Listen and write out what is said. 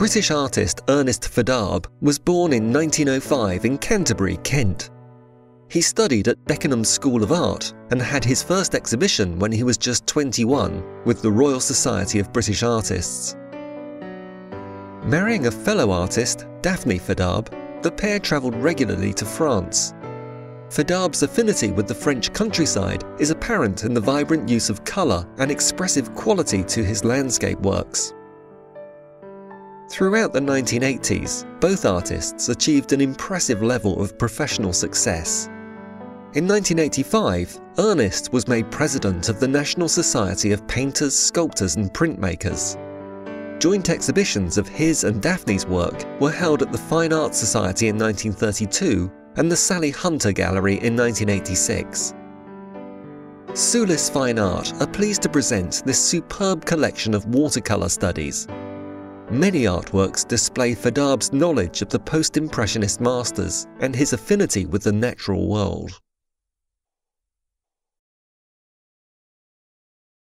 British artist Ernest Fedarb was born in 1905 in Canterbury, Kent. He studied at Beckenham School of Art and had his first exhibition when he was just 21 with the Royal Society of British Artists. Marrying a fellow artist, Daphne Fedarb, the pair travelled regularly to France. Fedarb's affinity with the French countryside is apparent in the vibrant use of colour and expressive quality to his landscape works. Throughout the 1980s, both artists achieved an impressive level of professional success. In 1985, Ernest was made president of the National Society of Painters, Sculptors and Printmakers. Joint exhibitions of his and Daphne's work were held at the Fine Arts Society in 1932 and the Sally Hunter Gallery in 1986. Sulis Fine Art are pleased to present this superb collection of watercolour studies. Many artworks display Fedarb's knowledge of the post-impressionist masters and his affinity with the natural world.